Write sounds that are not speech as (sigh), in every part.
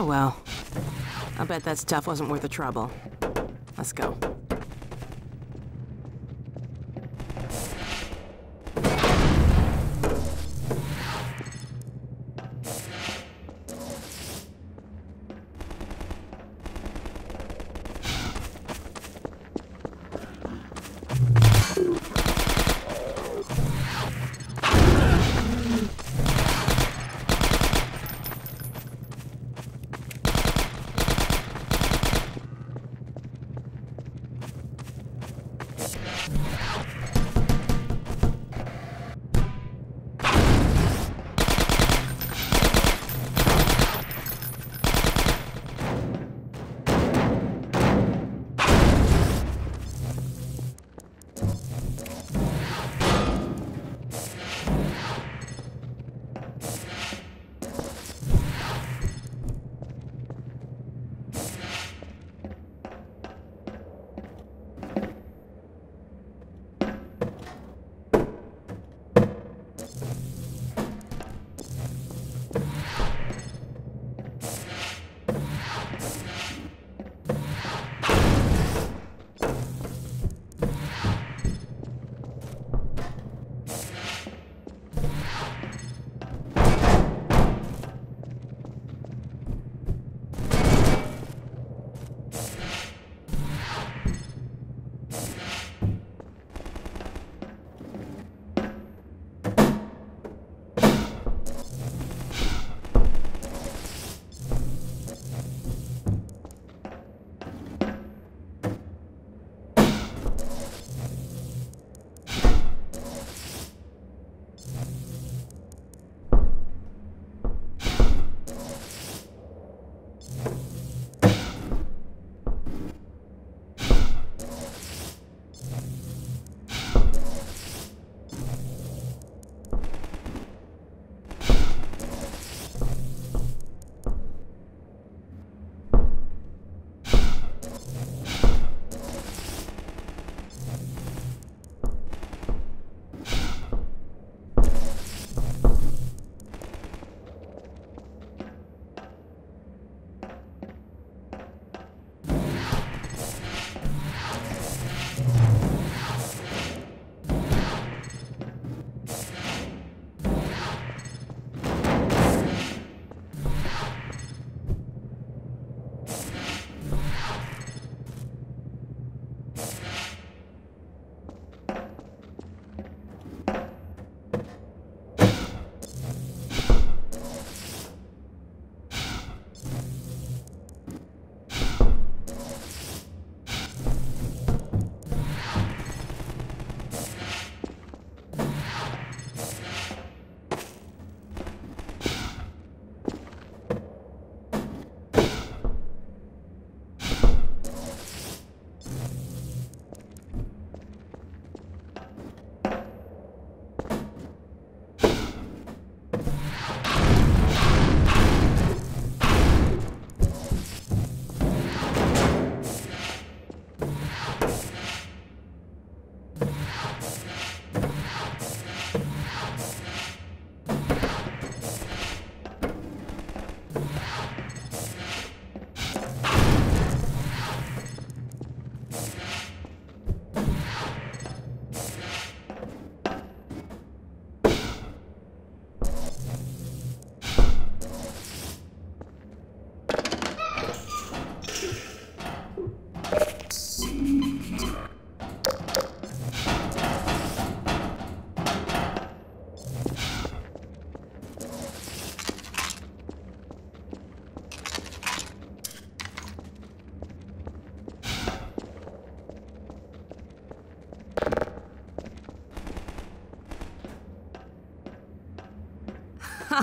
Oh well. I'll bet that stuff wasn't worth the trouble. Let's go.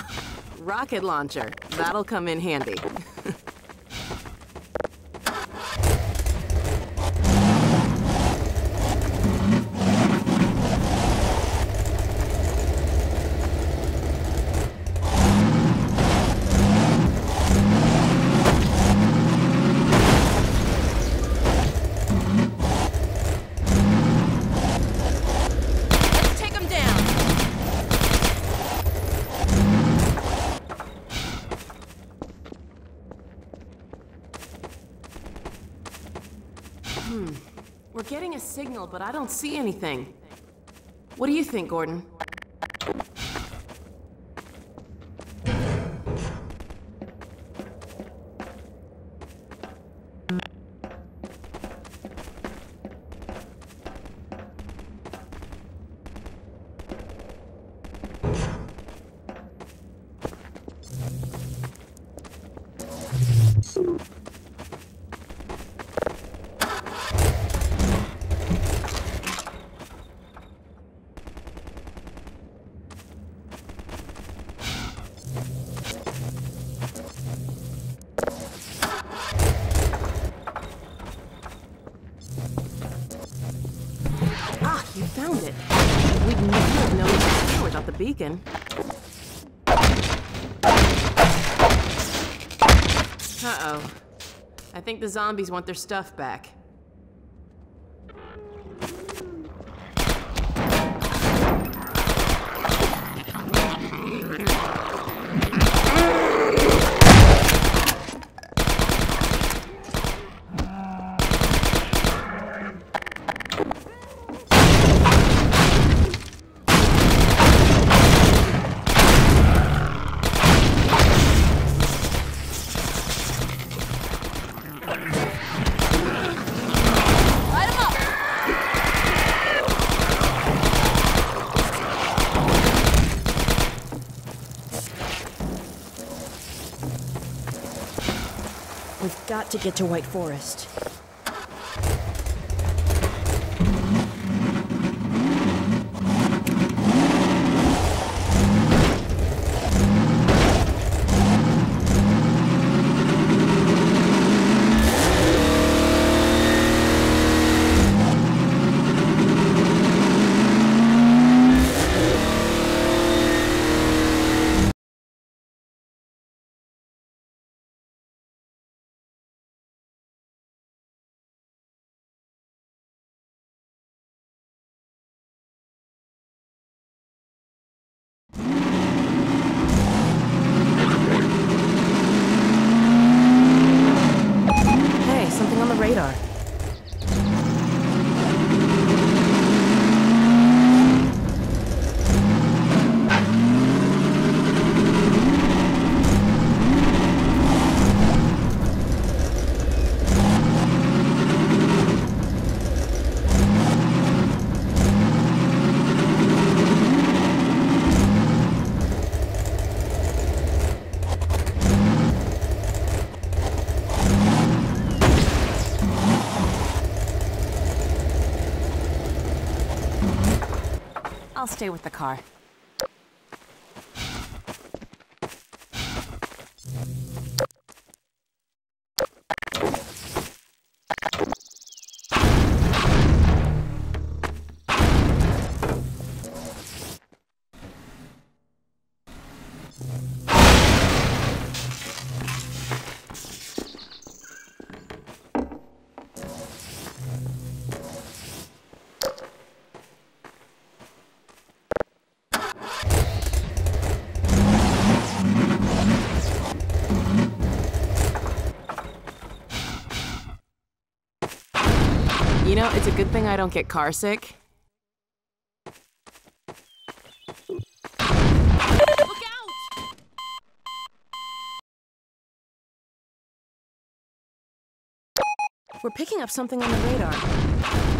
(laughs) Rocket launcher. That'll come in handy. Let's take him down. We're getting a signal, but I don't see anything. What do you think, Gordon? Beacon. Uh-oh. I think the zombies want their stuff back. To get to White Forest. Hey, something on the radar. I'll stay with the car. Know, it's a good thing I don't get car sick. We're picking up something on the radar.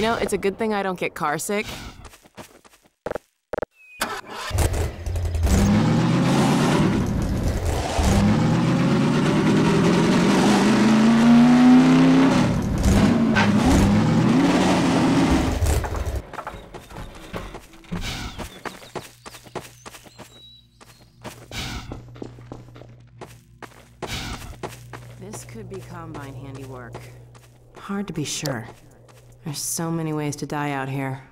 You know, it's a good thing I don't get car sick. This could be Combine handiwork. Hard to be sure. There's so many ways to die out here.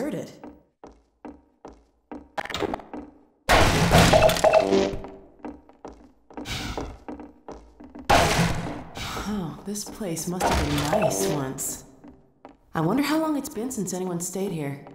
deserted. Oh, this place must have been nice once. I wonder how long it's been since anyone stayed here.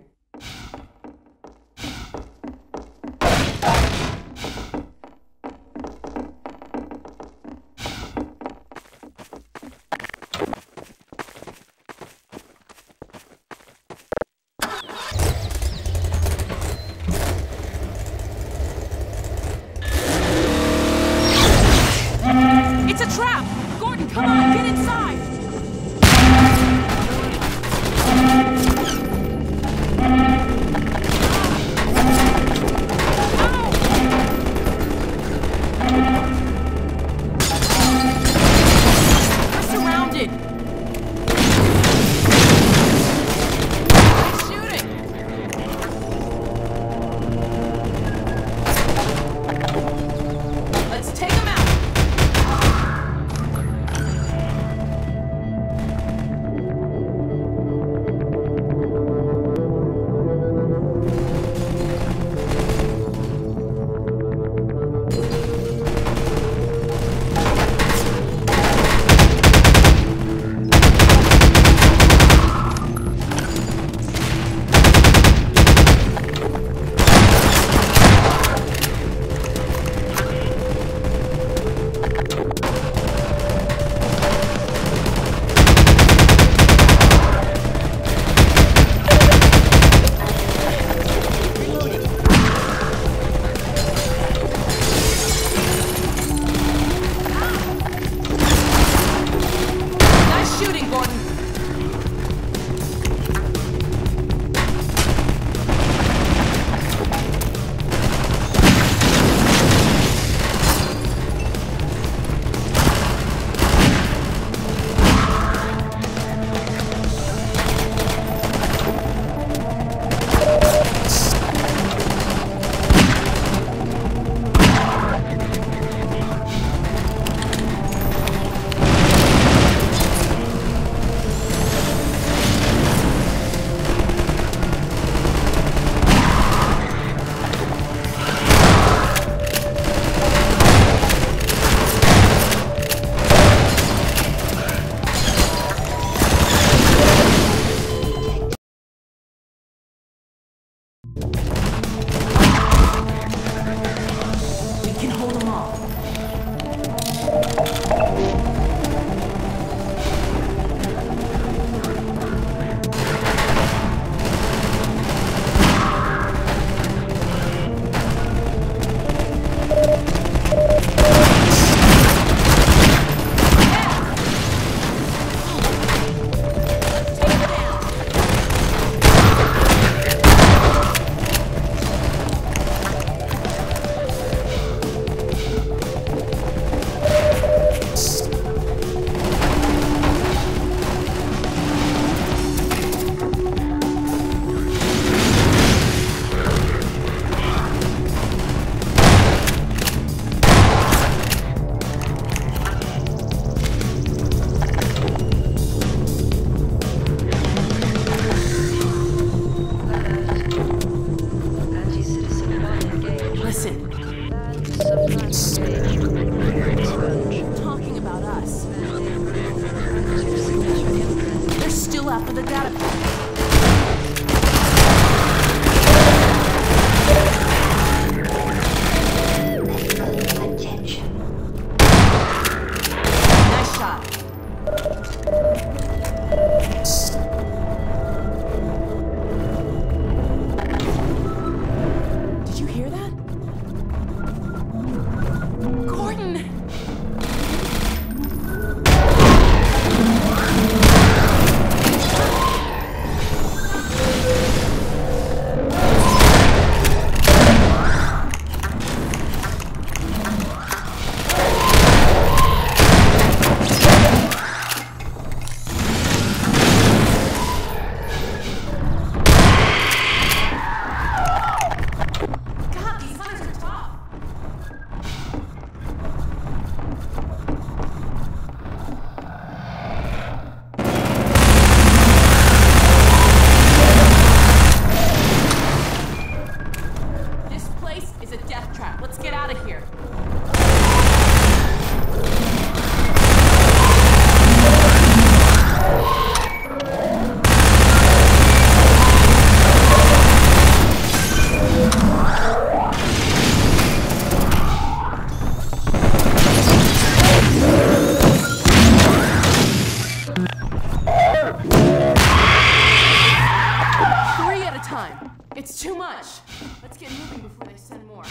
Let's get moving before they send more.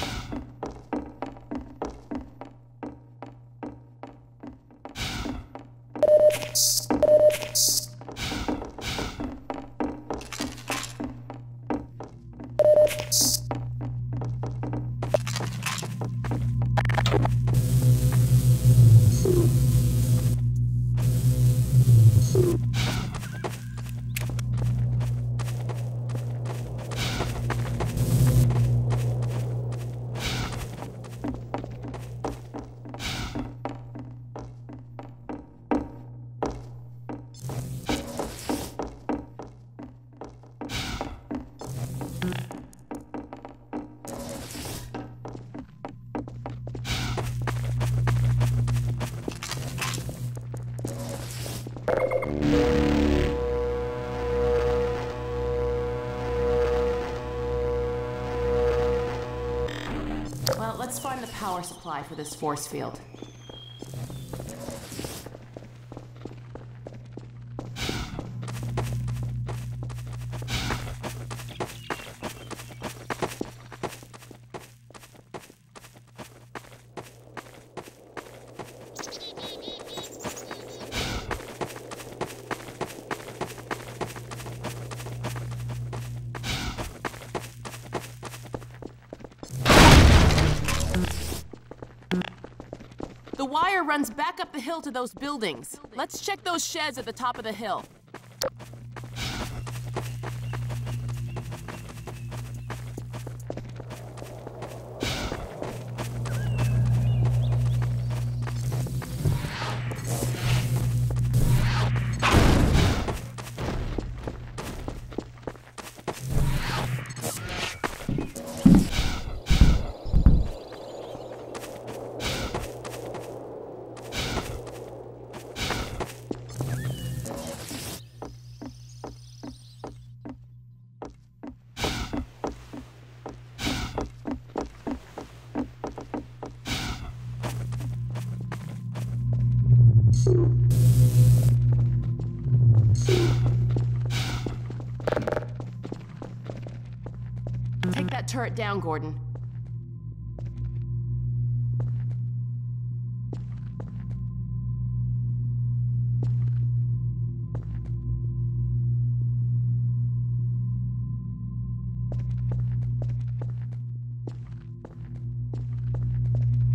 Power supply for this force field. The wire runs back up the hill to those buildings. Let's check those sheds at the top of the hill. Turret down, Gordon.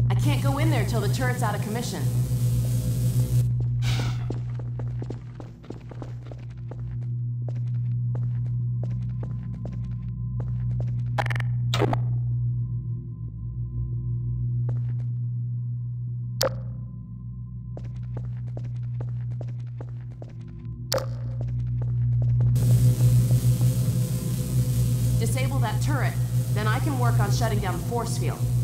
I can't go in there till the turret's out of commission. Shutting down the force field.